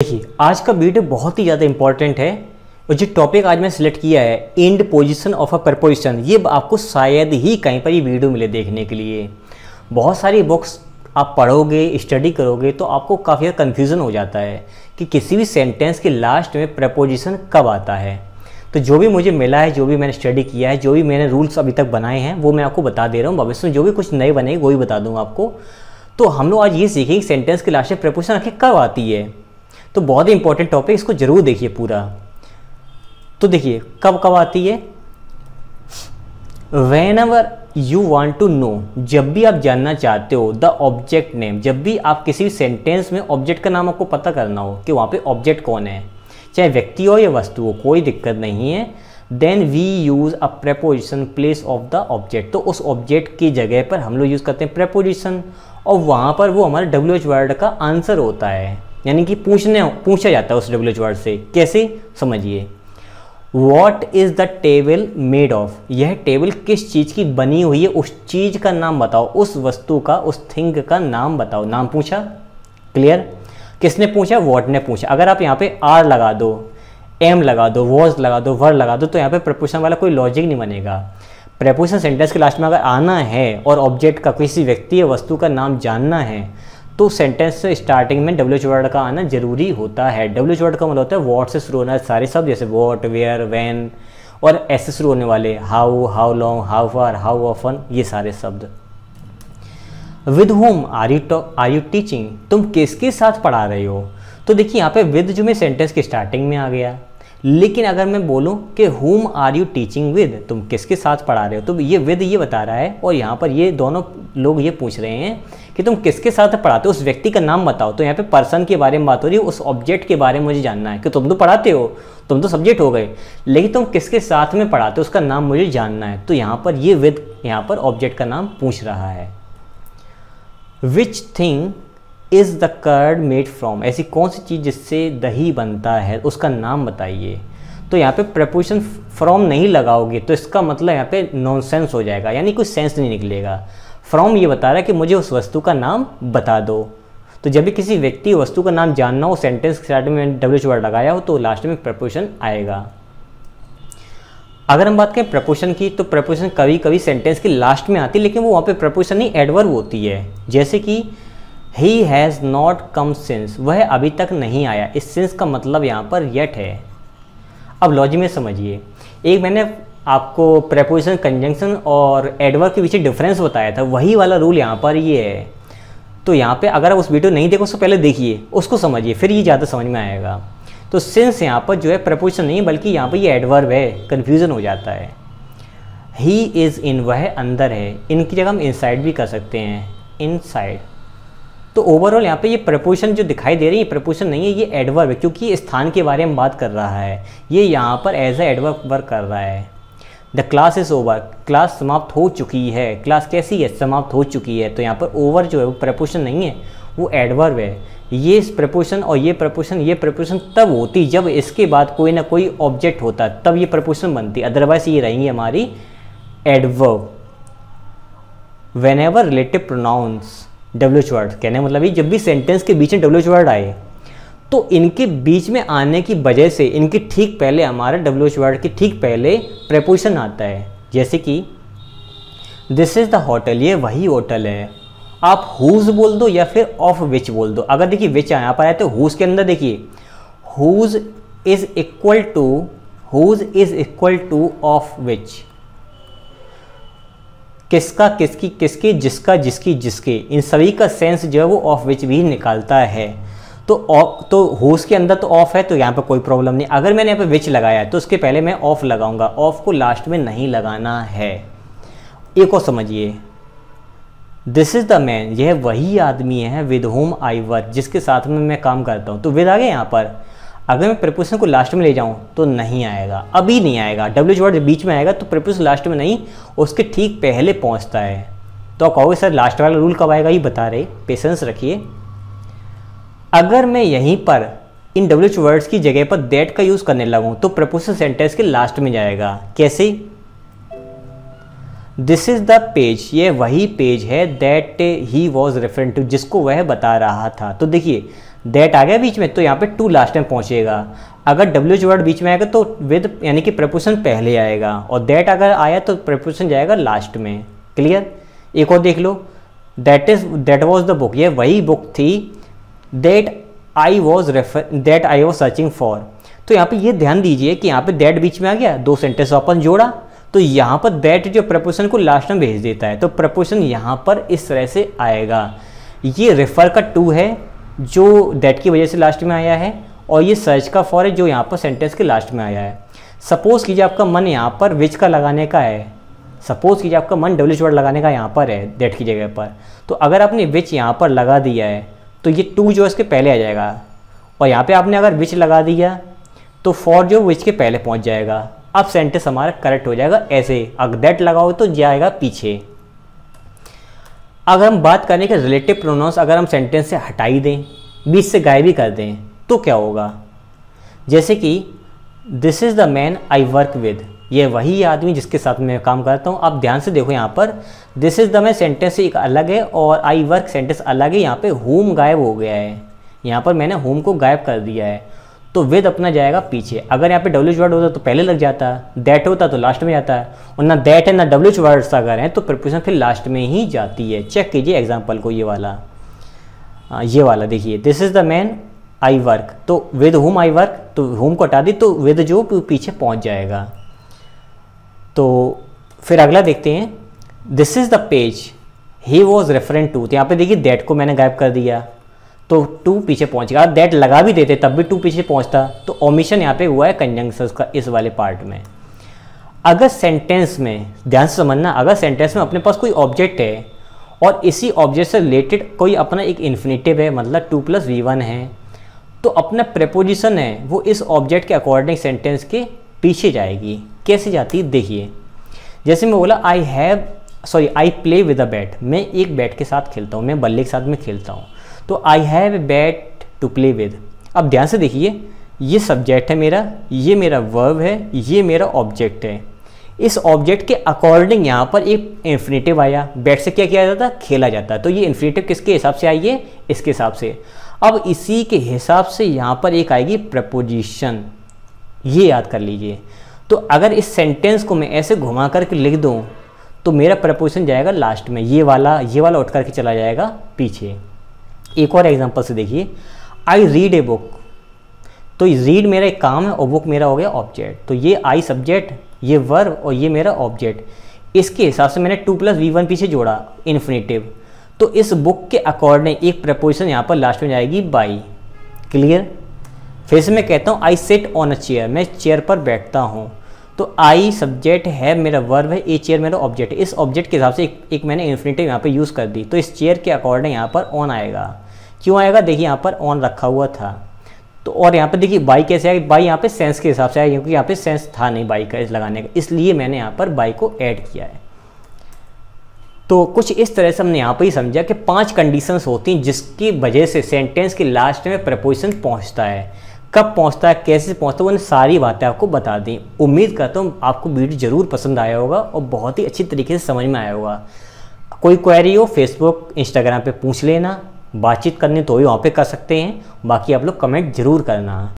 देखिए, आज का वीडियो बहुत ही ज़्यादा इंपॉर्टेंट है और जो टॉपिक आज मैं सिलेक्ट किया है and position of a preposition ये आपको शायद ही कहीं पर ये वीडियो मिले देखने के लिए। बहुत सारी बुक्स आप पढ़ोगे स्टडी करोगे तो आपको काफ़ी ज़्यादा कन्फ्यूज़न हो जाता है कि किसी भी सेंटेंस के लास्ट में प्रपोजिशन कब आता है। तो जो भी मुझे मिला है, जो भी मैंने स्टडी किया है, जो भी मैंने रूल्स अभी तक बनाए हैं, वो मैं आपको बता दे रहा हूँ। भविष्य में जो भी कुछ नए बनेंगे, वो भी बता दूँगा आपको। तो हम लोग आज ये सीखेंगे सेंटेंस के लास्ट में प्रपोजिशन आखिर कब आती है। तो बहुत ही इंपॉर्टेंट टॉपिक इसको ज़रूर देखिए पूरा। तो देखिए, कब कब आती है? Whenever you want to know जब भी आप जानना चाहते हो द ऑब्जेक्ट नेम जब भी आप किसी भी सेंटेंस में ऑब्जेक्ट का नाम आपको पता करना हो कि वहाँ पे ऑब्जेक्ट कौन है, चाहे व्यक्ति हो या वस्तु हो, कोई दिक्कत नहीं है then we use a preposition place of the object तो उस ऑब्जेक्ट की जगह पर हम लोग यूज़ करते हैं प्रेपोजिशन और वहाँ पर वो हमारे डब्ल्यू एच वर्ड का आंसर होता है। यानी कि पूछने, पूछा जाता है उस डब्ल्यू एच वर्ड से। कैसे? समझिए। What is the table made of यह टेबल किस चीज़ की बनी हुई है? उस चीज़ का नाम बताओ। उस वस्तु का, उस थिंग का नाम बताओ। नाम पूछा? क्लियर किसने पूछा? वॉट ने पूछा। अगर आप यहाँ पे आर लगा दो एम लगा दो वॉज़ लगा दो वर लगा दो तो यहाँ पे प्रपोजिशन वाला कोई लॉजिक नहीं बनेगा। प्रपोजिशन सेंटेंस के लास्ट में अगर आना है और ऑब्जेक्ट का, किसी व्यक्ति या वस्तु का नाम जानना है तो सेंटेंस स्टार्टिंग में डब्ल्यू वर्ड का आना ज़रूरी होता है। डब्ल्यू वर्ड का मतलब होता है वॉट से शुरू होना सारे शब्द जैसे वॉट वेयर वैन और ऐसे शुरू होने वाले how how long how far how often ये सारे शब्द। With whom are you are you teaching तुम किसके साथ पढ़ा रहे हो? तो देखिए यहाँ पे विद जो मैं सेंटेंस के स्टार्टिंग में आ गया। लेकिन अगर मैं बोलूँ कि whom are you teaching with तुम किसके साथ पढ़ा रहे हो? तो ये विद ये बता रहा है और यहाँ पर ये दोनों लोग ये पूछ रहे हैं कि तुम किसके साथ पढ़ाते हो? उस व्यक्ति का नाम बताओ। तो यहाँ पे पर्सन के बारे में बात हो रही है, उस ऑब्जेक्ट के बारे में मुझे जानना है कि तुम तो पढ़ाते हो, तुम तो सब्जेक्ट हो गए, लेकिन तुम किसके साथ में पढ़ाते हो? उसका नाम मुझे जानना है। तो यहाँ पर ये विद यहाँ पर ऑब्जेक्ट का नाम पूछ रहा है। Which thing is the curd made from ऐसी कौन सी चीज़ जिससे दही बनता है? उसका नाम बताइए। तो यहाँ पे प्रपोजिशन फ्रॉम नहीं लगाओगे तो इसका मतलब यहाँ पे नॉनसेंस हो जाएगा, यानी कोई सेंस नहीं निकलेगा। फ्रॉम ये बता रहा है कि मुझे उस वस्तु का नाम बता दो। तो जब भी किसी व्यक्ति वस्तु का नाम जानना हो सेंटेंस स्टार्टिंग में डब्ल्यूएच वर्ड लगाया हो तो लास्ट में प्रपोजिशन आएगा। अगर हम बात करें प्रपोजिशन की तो प्रपोजिशन कभी कभी सेंटेंस के लास्ट में आती है लेकिन वो वहाँ पे प्रपोजिशन ही एडवर्ब होती है। जैसे कि he has not come since वह अभी तक नहीं आया। इस सिंस का मतलब यहाँ पर येट है। अब लॉजी में समझिए। एक मैंने आपको प्रेपोजिशन कंजंक्शन और एडवर्ब के पीछे डिफरेंस बताया था। वही वाला रूल यहाँ पर ये है। तो यहाँ पे अगर आप उस वीडियो नहीं देखो उसको पहले देखिए, उसको समझिए, फिर ये ज़्यादा समझ में आएगा। तो सिंस यहाँ पर जो है प्रपोजिशन नहीं, बल्कि यहाँ पर ये एडवर्ब है कन्फ्यूज़न हो जाता है। ही इज़ इन वह अंदर है। इनकी जगह हम इनसाइड भी कर सकते हैं। इनसाइड तो ओवरऑल यहाँ पे ये प्रपोजिशन जो दिखाई दे रही है प्रपोजिशन नहीं है, ये एडवर्ब है, क्योंकि स्थान के बारे में बात कर रहा है। ये यहाँ पर एज ए एडवर्ब वर्क कर रहा है। The class is over class समाप्त हो चुकी है. क्लास कैसी है? समाप्त हो चुकी है. तो यहाँ पर ओवर जो है, वो प्रपोशन नहीं है. वो एडवर्ब है. ये प्रपोशन और ये प्रपोशन ये प्रपोशन तब होती जब इसके बाद कोई ना कोई ऑब्जेक्ट होता. तब ये प्रपोशन बनती. अदरवाइज़ ये रहेंगी हमारी adverb whenever relative pronouns W word कहने मतलब ये जब भी सेंटेंस के बीच में डब्ल्यू वर्ड आए तो इनके बीच में आने की वजह से, इनके ठीक पहले, हमारा डब्ल्यू एच वर्ड के ठीक पहले प्रपोजिशन आता है। जैसे कि दिस इज़ द होटल ये वही होटल है। आप हुज बोल दो या फिर ऑफ़ विच बोल दो? अगर देखिए विच यहाँ पर आए तो हुज के अंदर देखिए whose is equal to whose is equal to of which किसका, किसकी, किसके, जिसका, जिसकी, जिसके। इन सभी का सेंस जो है वो ऑफ़ विच भी निकालता है। तो तो होस के अंदर तो ऑफ़ है तो यहाँ पर कोई प्रॉब्लम नहीं। अगर मैंने यहाँ पर विच लगाया है तो उसके पहले मैं ऑफ़ लगाऊँगा। ऑफ़ को लास्ट में नहीं लगाना है। एक और समझिए। दिस इज़ द मैन यह वही आदमी है विद होम आई वर्क जिसके साथ में मैं काम करता हूँ। तो विद आ गया यहाँ पर। अगर मैं प्रपोजिशन को लास्ट में ले जाऊँ तो नहीं आएगा। अभी नहीं आएगा। डब्ल्यू वर्ड बीच में आएगा तो प्रपोजिशन लास्ट में नहीं, उसके ठीक पहले पहुँचता है। तो आप कहोगे, सर लास्ट वाला रूल कब आएगा? ये बता रहे पेशेंस रखिए। अगर मैं यहीं पर इन डब्ल्यूएच वर्ड्स की जगह पर दैट का यूज़ करने लगूँ तो प्रपोजिशन सेंटेंस के लास्ट में जाएगा। कैसे? दिस इज़ द पेज ये वही पेज है that he was referent to जिसको वह बता रहा था। तो देखिए दैट आ गया बीच में तो यहाँ पे टू लास्ट में पहुँचेगा। अगर डब्ल्यूएच वर्ड बीच में आएगा तो विद यानी कि प्रपोशन पहले आएगा। और दैट अगर आया तो प्रपोशन जाएगा लास्ट में। क्लियर एक और देख लो। That is that was the book ये वही बुक थी that I was refer that I was searching for तो यहाँ पे ये ध्यान दीजिए कि यहाँ पे दैट बीच में आ गया, दो सेंटेंस अपन जोड़ा तो यहाँ पर दैट जो प्रपोशन को लास्ट में भेज देता है तो प्रपोशन यहाँ पर इस तरह से आएगा। ये रेफर का टू है, जो दैट की वजह से लास्ट में आया है, और ये सर्च का फॉर है, जो यहाँ पर सेंटेंस के लास्ट में आया है। सपोज़ कीजिए आपका मन यहाँ पर विच का लगाने का है। सपोज़ कीजिए आपका मन डब्ल्यू वर्ड लगाने का यहाँ पर है डेट की जगह पर। तो अगर आपने विच यहाँ पर लगा दिया है तो ये टू जो इसके पहले आ जाएगा। और यहाँ पे आपने अगर विच लगा दिया तो फॉर जो विच के पहले पहुँच जाएगा। अब सेंटेंस हमारा करेक्ट हो जाएगा ऐसे। अगर दैट लगाओ तो जाएगा पीछे। अगर हम बात करें कि रिलेटिव प्रोनाउंस अगर हम सेंटेंस से हटाई दें, बीच से गायब कर दें तो क्या होगा? जैसे कि this is the man I work with ये वही आदमी जिसके साथ मैं काम करता हूँ। आप ध्यान से देखो यहाँ पर। This is the man sentence एक अलग है और आई वर्क सेंटेंस अलग है। यहाँ पे होम गायब हो गया है। यहाँ पर मैंने होम को गायब कर दिया है। तो विद अपना जाएगा पीछे। अगर यहाँ पे डब्ल्यू वर्ड होता तो पहले लग जाता। दैट होता तो लास्ट में जाता। है और ना दैट है ना डब्ल्यू वर्ड्स अगर हैं तो प्रपोजिशन फिर लास्ट में ही जाती है। चेक कीजिए एग्ज़ाम्पल को ये वाला। आ, ये वाला देखिए। This is the man I work तो विद होम आई वर्क तो होम को हटा दी तो विद जो पीछे पहुँच जाएगा। तो फिर अगला देखते हैं। This is the page he was referent to तो यहाँ पे देखिए दैट को मैंने गायब कर दिया। तो टू पीछे पहुँच गया। दैट लगा भी देते, तब भी टू पीछे पहुँचता। तो ओमिशन यहाँ पे हुआ है कंजंक्शंस का इस वाले पार्ट में। अगर सेंटेंस में, ध्यान से समझना, अगर सेंटेंस में अपने पास कोई ऑब्जेक्ट है, और इसी ऑब्जेक्ट से रिलेटेड कोई अपना एक इन्फिनेटिव है मतलब टू प्लस वी वन है तो अपना प्रेपोजिशन है, वो इस ऑब्जेक्ट के अकॉर्डिंग सेंटेंस के पीछे जाएगी। कैसे जाती है? देखिए, जैसे मैं बोला I have sorry I play with a bat मैं एक बैट के साथ खेलता हूँ, मैं बल्ले के साथ में खेलता हूँ। तो I have a bat to play with अब ध्यान से देखिए, ये सब्जेक्ट है मेरा, ये मेरा वर्ब है, ये मेरा ऑब्जेक्ट है। इस ऑब्जेक्ट के अकॉर्डिंग यहाँ पर एक इन्फिनेटिव आया। बैट से क्या किया जाता खेला जाता है। तो ये इन्फिनेटिव किसके हिसाब से आई है? इसके हिसाब से। अब इसी के हिसाब से यहाँ पर एक आएगी प्रपोजिशन ये याद कर लीजिए। तो अगर इस सेंटेंस को मैं ऐसे घुमा करके लिख दूँ तो मेरा प्रपोजिशन जाएगा लास्ट में। ये वाला ये वाला उठ करके चला जाएगा पीछे। एक और एग्जांपल से देखिए। आई रीड ए बुक तो रीड मेरा एक काम है, और बुक मेरा हो गया ऑब्जेक्ट तो ये आई सब्जेक्ट ये वर्ब और ये मेरा ऑब्जेक्ट इसके हिसाब से मैंने टू प्लस वी वन पीछे जोड़ा इन्फिनेटिव तो इस बुक के अकॉर्डिंग एक प्रपोजिशन यहाँ पर लास्ट में जाएगी बाई क्लियर फिर से मैं कहता हूँ I sat on a chair मैं चेयर पर बैठता हूँ। तो आई सब्जेक्ट है मेरा वर्ब है ए चेयर मेरा ऑब्जेक्ट है। इस ऑब्जेक्ट के हिसाब से एक, एक मैंने इन्फिनेटिव यहाँ पर यूज़ कर दी। तो इस चेयर के अकॉर्डिंग यहाँ पर ऑन आएगा। क्यों आएगा? देखिए यहाँ पर ऑन रखा हुआ था। तो और यहाँ पे देखिए बाई कैसे आएगी बाई यहाँ पे सेंस के हिसाब से आएगी क्योंकि यहाँ पे सेंस था नहीं बाई का इस लगाने का। इसलिए मैंने यहाँ पर बाई को ऐड किया है। तो कुछ इस तरह से हमने यहाँ पर ही समझा कि पाँच कंडीशंस होती हैं जिसकी वजह से सेंटेंस के लास्ट में प्रपोजिशन पहुँचता है। कब पहुँचता है, कैसे पहुँचता है, वो सारी बातें आपको बता दें। उम्मीद करता हूँ आपको वीडियो ज़रूर पसंद आया होगा और बहुत ही अच्छी तरीके से समझ में आया होगा। कोई क्वेरी हो फेसबुक इंस्टाग्राम पे पूछ लेना। बातचीत करनी तो भी वहाँ पे कर सकते हैं। बाकी आप लोग कमेंट ज़रूर करना।